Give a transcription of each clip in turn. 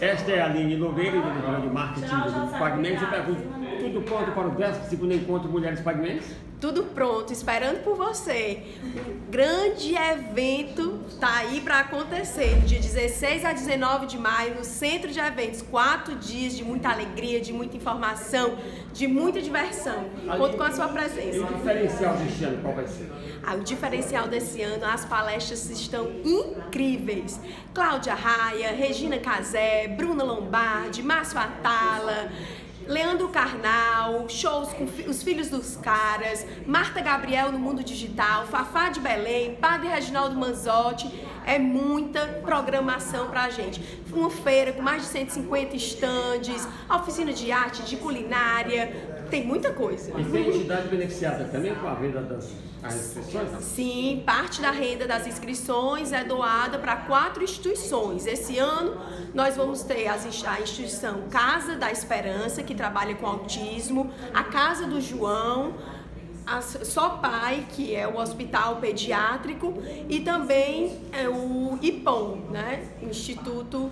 Esta é a Aline Loureiro, diretora de marketing do Pagamentos. Eu pergunto, tudo pronto para o 12 Encontro Mulheres Pagamentos? Tudo pronto, esperando por você. Um grande evento tá aí para acontecer, de 16 a 19 de maio, no Centro de Eventos. Quatro dias de muita alegria, de muita informação, de muita diversão. Conto com a sua presença. E o diferencial deste ano, qual vai ser? Ah, o diferencial desse ano, as palestras estão incríveis. Cláudia Raia, Regina Casé, Bruna Lombardi, Márcio Atala. Leandro Carnal, shows com os filhos dos caras, Marta Gabriel no mundo digital, Fafá de Belém, Padre Reginaldo Manzotti, é muita programação pra gente. Uma feira com mais de 150 estandes, oficina de arte, de culinária, tem muita coisa. E tem entidade beneficiada também com a venda das inscrições? Não? Sim, parte da renda das inscrições é doada para quatro instituições. Esse ano nós vamos ter a instituição Casa da Esperança, que trabalha com autismo, a Casa do João, a Só Pai, que é o hospital pediátrico, e também é o IPOM, né? Instituto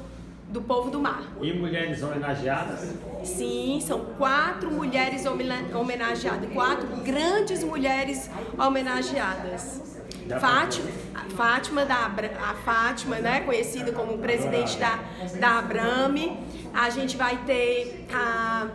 do Povo do Mar. E mulheres homenageadas? Sim, são quatro mulheres homenageadas, quatro grandes mulheres homenageadas. Fátima, Fátima da a Fátima, né, conhecida como presidente da da Abrame. A gente vai ter a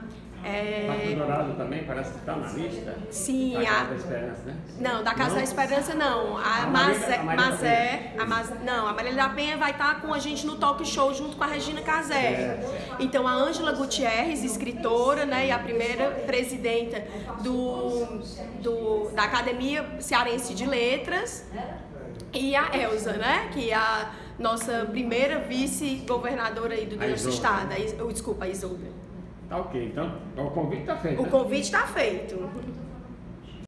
é... Dourado também parece que está na lista. Sim, da a... Casa da Esperança, né? Não, da Casa não? da Esperança não. A, a Mazé, Mazé a Maz... não, a Maria da Penha vai estar tá com a gente no talk show junto com a Regina Casé. É. Então a Ângela Gutierrez, escritora, né, e a primeira presidenta do, do da Academia Cearense de Letras, e a Elza, né, que é a nossa primeira vice-governadora aí do nosso estado, a, desculpa, a Isolda. Tá ok, então o convite está feito. O convite está feito.